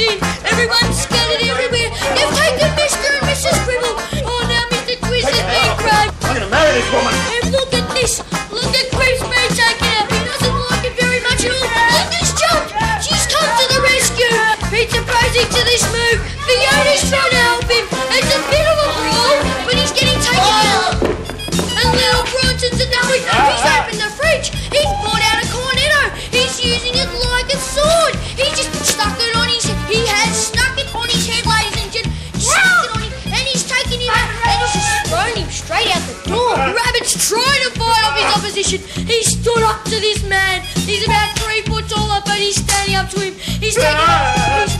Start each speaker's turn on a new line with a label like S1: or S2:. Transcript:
S1: in. Everyone's scattered everywhere. They've taken Mr. and Mrs. Gribble. Oh, now Mr. Twist has been grabbed.
S2: I'm gonna marry this woman.
S1: And look at this. Straight out the door. Rabbit's trying to fight off his opposition. He stood up to this man. He's about three foot taller, but he's standing up to him. He's taking a